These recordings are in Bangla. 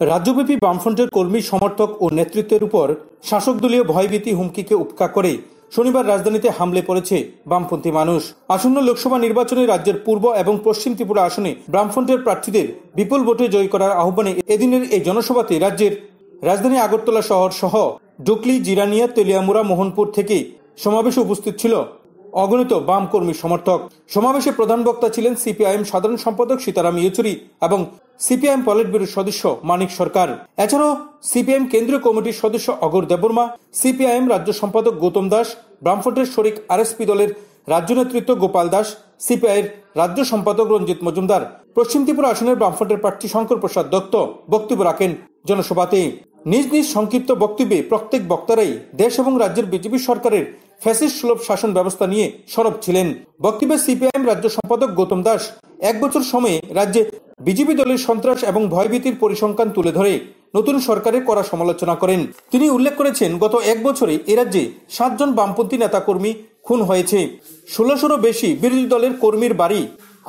রাজ্যব্যাপী বামফ্রন্টের কর্মী, সমর্থক ও নেতৃত্বের উপর শাসক দলীয় ভয়ভীতি হুমকিকে উপেক্ষা করে শনিবার রাজধানীতে হামলে পড়েছে বামপন্থী মানুষ। আসন্ন লোকসভা নির্বাচনে রাজ্যের পূর্ব এবং পশ্চিম ত্রিপুরা আসনে বামফ্রন্টের প্রার্থীদের বিপুল ভোটে জয় করার আহ্বানে এদিনের এই জনসভাতে রাজ্যের রাজধানী আগরতলা শহর সহ ডুকলি জিরানিয়া, তেলিয়ামুড়া, মোহনপুর থেকে সমাবেশে উপস্থিত ছিল অগণিত বাম কর্মী সমর্থক। সমাবেশে প্রধান বক্তা ছিলেন সিপিআইএম সাধারণ সম্পাদক সীতারাম ইয়েচুরি এবং সিপিআইএম পলিট ব্যুরোর সদস্য মানিক সরকার। এছাড়াও সিপিআইএম কেন্দ্রীয় কমিটির সদস্য অগর দেববর্মা, সিপিআইএম রাজ্য সম্পাদক গৌতম দাস, বামফ্রন্টের শরিক আরএসপি দলের রাজ্য নেতৃত্ব গোপাল দাস সিপিআইয়ের রাজ্য সম্পাদক রঞ্জিত মজুমদার, পশ্চিম ত্রিপুরা আসনের বামফ্রন্টের প্রার্থী শঙ্কর প্রসাদ দত্ত বক্তব্য রাখেন জনসভাতে। নিজ নিজ সংক্ষিপ্ত বক্তব্যে প্রত্যেক বক্তারাই দেশ এবং রাজ্যের বিজেপি সরকারের ফ্যাসিস্ট সুলভ শাসন ব্যবস্থা নিয়ে সরব ছিলেন। বক্তব্যে সিপিআইএম রাজ্য সম্পাদক গৌতম দাস, এক বছর সময়ে রাজ্যে বিজেপি দলের সন্ত্রাস এবং ভয়ভীতির পরিসংখ্যান তুলে ধরে নতুন সরকারের করা সমালোচনা করেন। তিনি উল্লেখ করেছেন, গত এক বছরে এ রাজ্যে সাতজন বামপন্থী নেতাকর্মী খুন হয়েছে। ষোলোশোরও বেশি বিরোধী দলের কর্মীর বাড়ি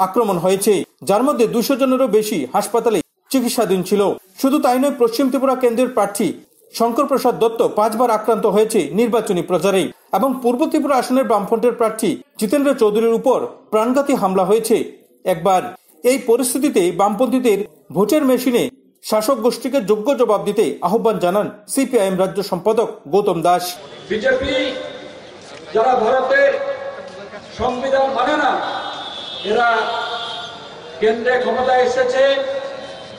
আক্রমণ হয়েছে, যার মধ্যে দুশো জনেরও বেশি হাসপাতালে চিকিৎসাধীন ছিল। শুধু তাই নয়, পশ্চিম ত্রিপুরা কেন্দ্রের প্রার্থী শঙ্কর প্রসাদ দত্ত পাঁচবার আক্রান্ত হয়েছে নির্বাচনী প্রচারে এবং পূর্ব ত্রিপুরা আসনের বামফ্রন্টের প্রার্থী জিতেন্দ্র চৌধুরীর উপর প্রাণঘাতী হামলা হয়েছে একবার। এই পরিস্থিতিতে বামপন্থীদের ভোটের মেশিনে শাসক গোষ্ঠীকে যোগ্য জবাব দিতে আহ্বান জানান সিপিআইএম রাজ্য সম্পাদক গৌতম দাস। বিজেপি যারা ভারতের সংবিধান মানে না, এরা কেন্দ্রে ক্ষমতা এসেছে,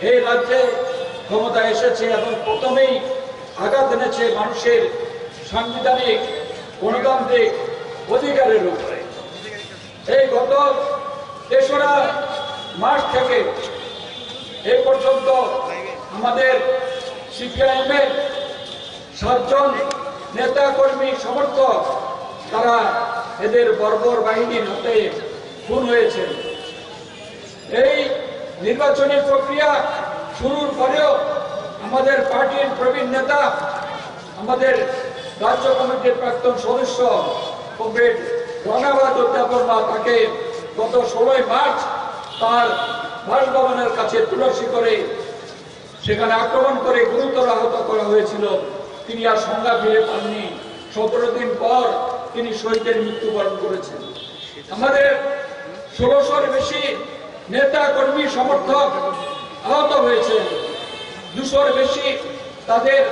এই রাজ্যে ক্ষমতা এসেছে এবং প্রথমেই আঘাত এনেছে মানুষের সাংবিধানিক গণতান্ত্রিক অধিকারের উপরে। এই গত তেসরা মার্চ থেকে এ পর্যন্ত আমাদের সিপিআইএমের সাতজন নেতা কর্মী সমর্থক তারা এদের বর্বর বাহিনীর হাতে খুন হয়েছে। এই নির্বাচনী প্রক্রিয়া শুরুর পরেও আমাদের পার্টির প্রবীণ নেতা, আমাদের রাজ্য কমিটির প্রাক্তন সদস্য কমরেড রণাবাদ অধ্যাপনা তাকে গত ষোলোই মার্চ তার বাসভবনের কাছে তুলসী করে সেখানে আক্রমণ করে গুরুতর আহত করা হয়েছিল। তিনি আর সংজ্ঞা ফিরে পাননি। সতেরো দিন পর তিনি শহীদের মৃত্যুবরণ করেছেন। আমাদের ষোলোশোর বেশি নেতা, কর্মী, সমর্থক আহত হয়েছে। দুশোর বেশি তাদের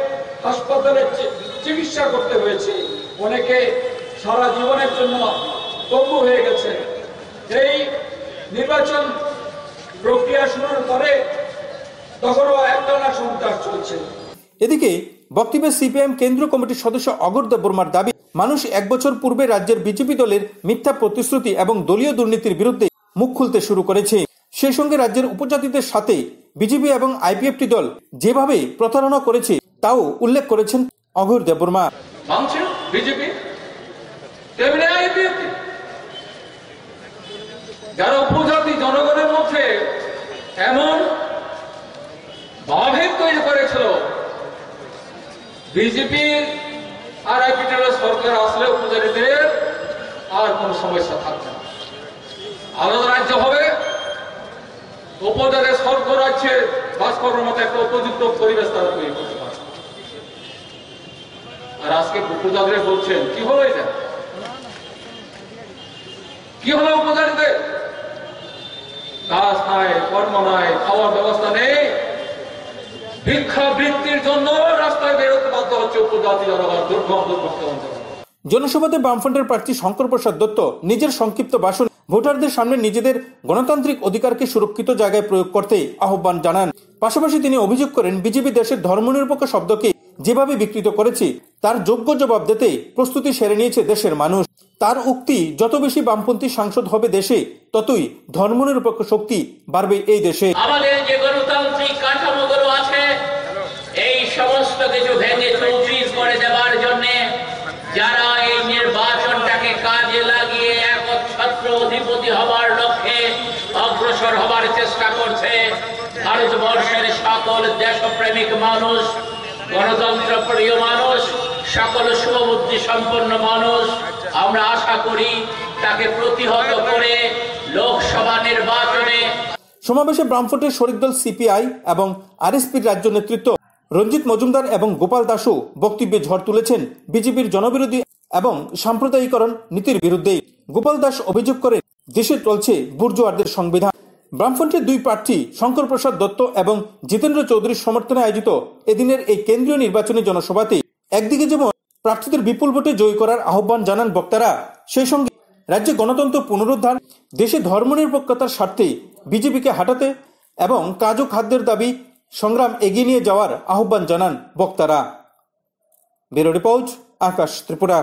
হাসপাতালে চিকিৎসা করতে হয়েছে। অনেকে সারা জীবনের জন্য তবু হয়ে গেছে। এই নির্বাচন প্রক্রিয়া শুরুর পরে তখনও একটানা সন্ত্রাস চলছে। এদিকে বক্তব্যে সিপিএম কেন্দ্রীয় কমিটির সদস্য অগর দেববর্মার দাবি মানুষ এক বছর পূর্বে রাজ্যের বিজেপি দলের মিথ্যা প্রতিশ্রুতি এবং দলীয় দুর্নীতির বিরুদ্ধে মুখ খুলতে শুরু করেছে। সেই সঙ্গে রাজ্যের উপজাতিদের সাথে বিজেপি এবং আইপিএফটি দল যেভাবে প্রতারণা করেছে তাও উল্লেখ করেছেন অঘোর দেববর্মা বিজেপি। যারা উপজাতি জনগণের মধ্যে এমন ভাবের তৈরি করেছিল, বিজেপি আর আইপিএল সরকার আসলে উপজাতিদের আর কোন সমস্যা থাকবে না। আলাদা রাজ্য হবে উপজাতি স্বর্গ রাজ্যে বাস করার মতো একটা উপযুক্ত পরিবেশ তারা তৈরি করতে পারে আর আজকে উপজাতিরা বলছেন, কি হলো এটা? কি হলো উপজাতিদের কাজ নাই, কর্ম নাই, খাওয়ার ব্যবস্থা নেই। ভিক্ষা বৃত্তির জন্য রাস্তায় বেরোতে বাধ্য হচ্ছে উপজাতি জনগণ দুর্গম জনসভাতে বামফ্রন্টের প্রার্থী শঙ্কর প্রসাদ দত্ত নিজের সংক্ষিপ্ত ভাষণ ভোটারদের সামনে নিজেদের গণতান্ত্রিক অধিকারকে সুরক্ষিত জায়গায় প্রয়োগ করতে আহ্বান জানান। পাশাপাশি তিনি অভিযোগ করেন, বিজেপি দেশের ধর্মনিরপেক্ষ শব্দকে যেভাবে বিকৃত করেছে তার যোগ্য জবাব দিতে প্রস্তুতি সেরে নিয়েছে দেশের মানুষ। তার উক্তি, যত বেশি বামপন্থী সাংসদ হবে দেশে, ততই ধর্মনিরপেক্ষ শক্তি বাড়বে এই দেশে। আমাদের যে গণতান্ত্রিক কাঠামোগুলো আছে, এই সমস্ত কিছু ভেঙে করে জন্য যারা এই নির্বাচনটাকে কাজে লাগিয়ে একচ্ছত্র অধিপতি হবার লক্ষ্যে অগ্রসর হবার চেষ্টা করছে, ভারতবর্ষের সকল দেশপ্রেমিক মানুষ, গণতন্ত্র প্রিয় মানুষ সকল শুভবুদ্ধি সম্পন্ন মানুষ, আমরা আশা করি তাকে প্রতিহত করে লোকসভা নির্বাচনে সমাবেশে বামফ্রন্টের শরিক দল সিপিআই এবং আরএসপির রাজ্য নেতৃত্ব রঞ্জিত মজুমদার এবং গোপাল দাসও বক্তব্যে ঝড় তুলেছেন বিজেপির জনবিরোধী এবং সাম্প্রদায়িকরণ নীতির বিরুদ্ধে গোপাল দাস অভিযোগ করে, দেশে চলছে বুর্জোয়ারদের সংবিধান। বামফ্রন্টের দুই প্রার্থী শঙ্কর প্রসাদ দত্ত এবং জিতেন্দ্র চৌধুরীর সমর্থনে আয়োজিত এদিনের এই কেন্দ্রীয় নির্বাচনী জনসভাতে একদিকে যেমন প্রার্থীদের বিপুল ভোটে জয় করার আহ্বান জানান বক্তারা, সেই সঙ্গে রাজ্যে গণতন্ত্র পুনরুদ্ধার, দেশে ধর্মনিরপেক্ষতার স্বার্থে বিজেপিকে হাঁটাতে এবং কাজু খাদ্যের দাবি সংগ্রাম এগিয়ে নিয়ে যাওয়ার আহ্বান জানান বক্তারা। Bureau report, Akash Tripura.